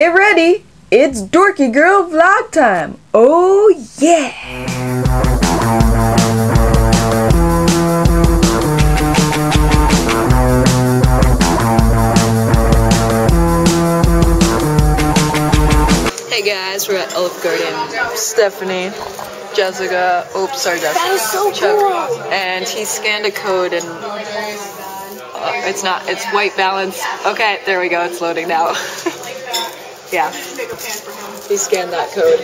Get ready, it's Dorky Girl vlog time. Oh yeah! Hey guys, we're at Olive Garden. Stephanie, Jessica, oops, sorry Jessica. That is so Chuck, cool. And he scanned a code and uh, it's not, it's white balance. Okay, there we go, it's loading now. yeah. He scanned that code.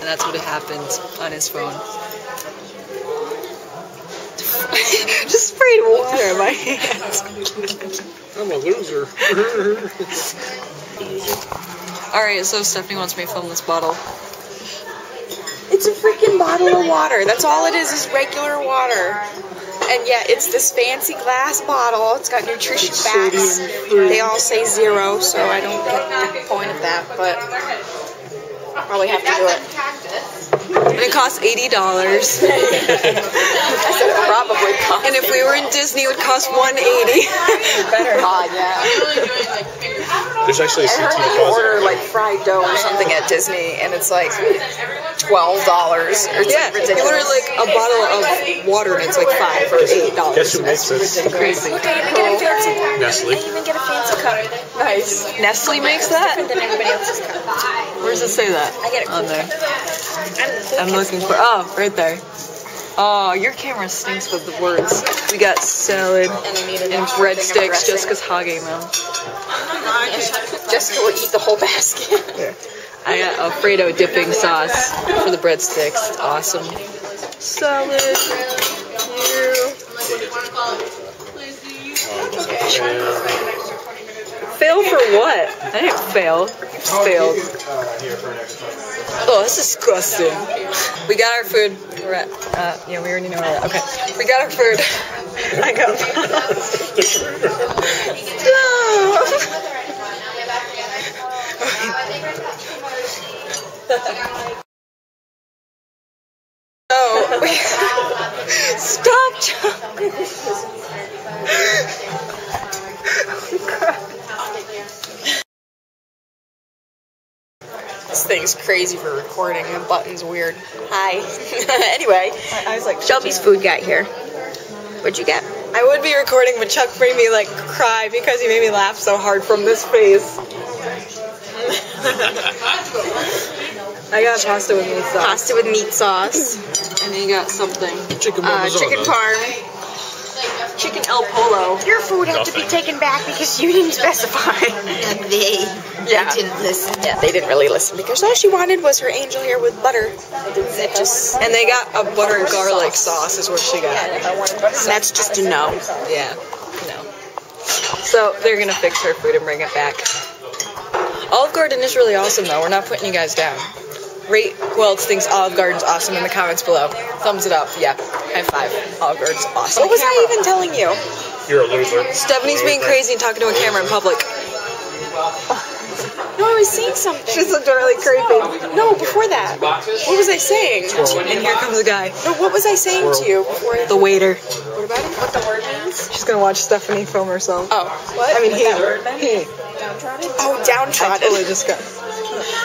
And that's what happened on his phone. Just sprayed water in my hands. I'm a loser. Alright, so Stephanie wants me to film this bottle. It's a freaking bottle of water. That's all it is, is regular water. And yet it's this fancy glass bottle. It's got nutrition facts. They all say zero, so I don't get the point of that, but probably have to do it. And it costs $80. I said it probably cost. And if we were in Disney, it would cost 180 better not, yeah. There's actually a I heard CT you deposit. order like fried dough or something at Disney, and it's like twelve dollars. Or it's Yeah, like you order like a bottle of water and it's like five or eight dollars. Guess who makes this? Crazy. Look, I even get a fancy. Nestle. I even get a fancy cup. Nice. Nestle makes that? Different than everybody else's cup. Where does it say that? I get a on there. I'm, I'm looking for. Oh, right there. Oh, your camera stinks with the words. We got salad And I need an and extra thing of breadsticks. Jessica's hogging them. Jessica will eat the whole basket. I got Alfredo dipping sauce for the breadsticks. Awesome. Salad. Fail for what? I didn't fail. You failed. Oh, that's disgusting. We got our food. We're at, uh, yeah, we already know where we're at. Okay. We got our food. I got Oh, wait. Stop. This thing's crazy for recording. The button's weird. Hi. anyway, I was like, Shelby's food got here. What'd you get? I would be recording, but Chuck made me like cry because he made me laugh so hard from this face. I got pasta with meat sauce. Pasta with meat sauce. And then you got something. Chicken Uh, chicken parm. Chicken El Polo. Your food had to be taken back because you didn't specify. They, Yeah. they didn't listen. Yeah, they didn't really listen because all she wanted was her angel hair with butter. It just And they got a butter and garlic sauce is what she got. that's just a no. Yeah. No. So they're gonna fix her food and bring it back. Olive Garden is really awesome though. We're not putting you guys down. Rate who else thinks Olive Garden's awesome in the comments below. Thumbs it up. Yeah. High five. Olive Garden's awesome. What was I even telling you? You're a loser. Stephanie's being crazy and talking to a camera in public. No, I was saying something. She's literally creepy. No, before that. What was I saying? And here comes a guy. No, what was I saying to you before? The waiter. What about him? What the word means? She's gonna watch Stephanie film herself. Oh, what? I mean, What he. that word meant? He. Oh, I downtrodden. totally just got.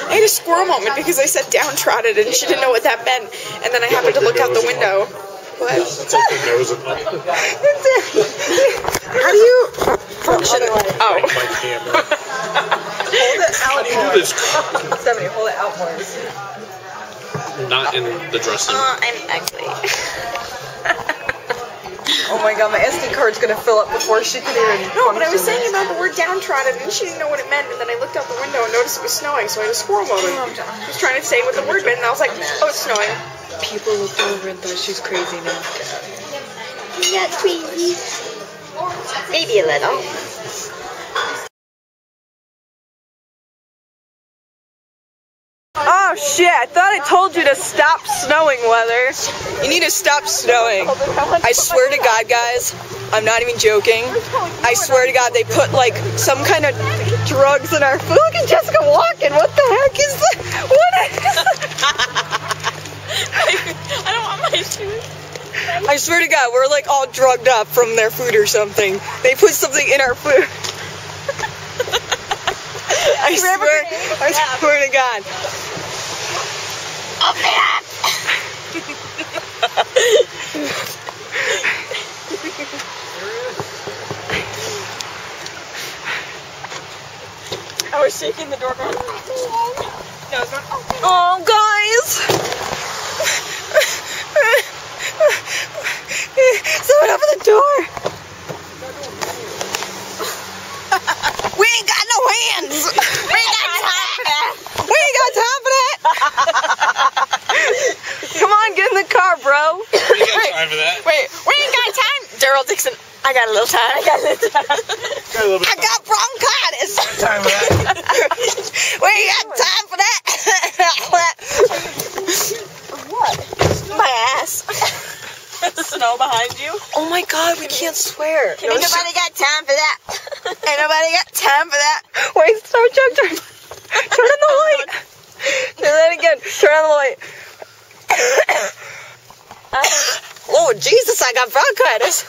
I had a squirrel moment because I said downtrodden and she didn't know what that meant. And then I happened to look out the window. What? That's like the nose and up. How do you function? Oh. My camera. Hold it How out do you more. do this? Stephanie, hold it out more. Not in the dressing. room. Uh, I'm ugly. Oh my god, my SD card's gonna fill up before she can even. No, but I was saying about the word downtrodden and she didn't know what it meant. And then I looked out the window and noticed it was snowing, so I had a squirrel moment. Oh, I was trying to say what the word meant, and I was like, oh, it's snowing. People looked over and thought she's crazy now. Not crazy. Maybe a little. Shit, I thought I told you to stop snowing, weather. You need to stop snowing. I swear to God, guys, I'm not even joking. I swear to God, they put like some kind of drugs in our food. Look at Jessica walking. What the heck is that? What is I don't want my shoes. I swear to God, we're like all drugged up from their food or something. They put something in our food. I swear, I swear to God. I oh, was shaking the door going, no, it's not. Oh, guys! Someone open the door! we ain't got no hands! We ain't got time for that! We ain't got time for that! Come on, get in the car, bro! You got time for that? Wait, we ain't got time! Daryl Dixon, I got a little time. I got a little time. Got a little I got bronchitis! time for that. we ain't got time for that! what? My ass. The snow behind you? Oh my god, we can't swear. Can Ain't nobody got time for that. Ain't nobody got time for that. Wait, Star Trek, turn, turn on the light. Do that again. Turn on the light. Oh, Jesus, I got bronchitis.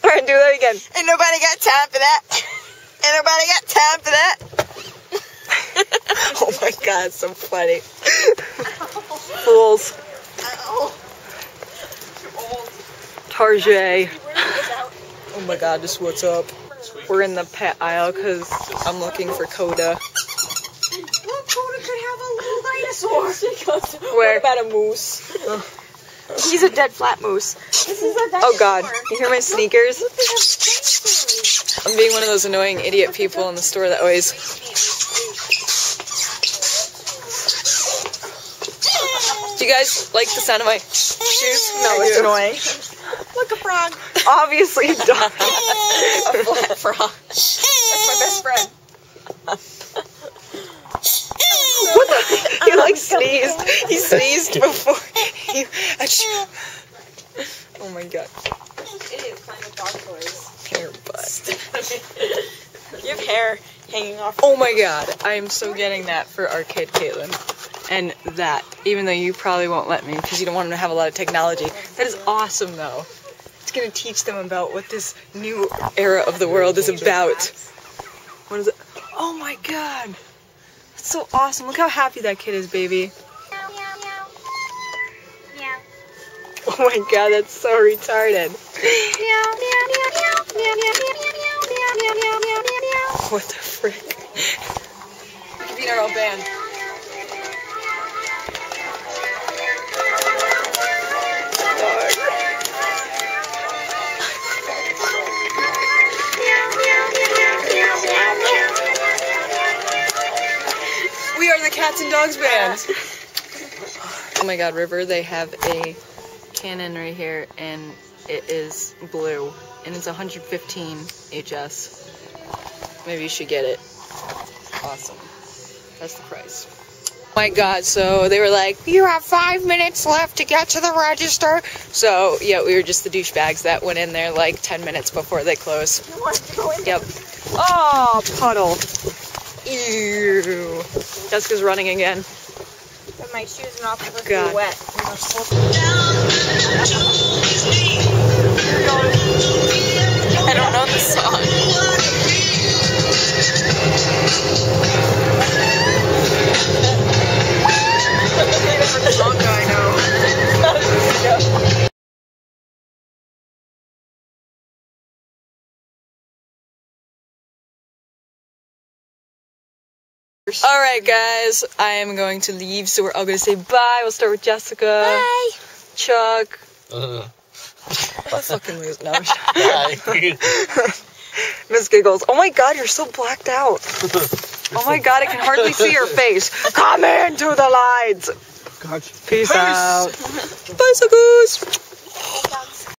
All right, do that again. Ain't nobody got time for that. Ain't nobody got time for that. oh my God, so funny. Fools. Tarjay. Oh my god, just what's up? We're in the pet aisle because I'm looking for Coda. Well, Coda could have a little dinosaur. Where? What about a moose? He's a dead flat moose. This is a. Oh god, you hear my sneakers? I'm being one of those annoying idiot people in the store that always. Do you guys like the sound of my shoes? No, it's annoying. Look, a frog. Obviously, you don't. A flat frog. That's my best friend. What the? He like sneezed. He sneezed before Oh my god. Idiot playing with dog toys. Hair butt. You have hair hanging off. Oh my god. I am so getting that for our kid, Caitlin. And that, even though you probably won't let me because you don't want them to have a lot of technology. That is awesome though. It's gonna teach them about what this new era of the world is about. What is it? Oh my god. That's so awesome. Look how happy that kid is, baby. Oh my god, that's so retarded. Meow meow meow meow meow meow meow meow meow meow meow meow meow meow meow What the frick? Beat our own band. We are the Cats and Dogs band. Oh my god, River, they have a Canon right here and it is blue and it's 115 HS. Maybe you should get it. Awesome. That's the price. Oh my god, so they were like, you have five minutes left to get to the register. So, yeah, we were just the douchebags that went in there like 10 minutes before they closed. Yep. Oh, puddle. Ew. Jessica's running again. My shoes are not supposed to be wet. I don't know the song. All right, guys, I am going to leave, so we're all going to say bye. We'll start with Jessica. Bye. Chuck. Uh, What fucking lose? No, bye. Miss Giggles. Oh my god, you're so blacked out. Oh my god, I can hardly see your face. Come into the lights. Gotcha. Peace out. Bicycles.